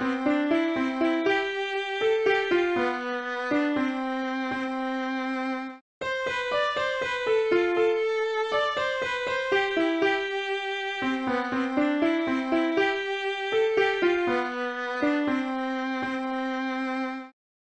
Música